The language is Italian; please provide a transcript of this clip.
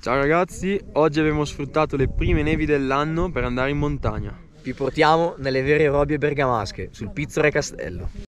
Ciao ragazzi, oggi abbiamo sfruttato le prime nevi dell'anno per andare in montagna. Vi portiamo nelle vere robbie bergamasche, sul Pizzore Castello.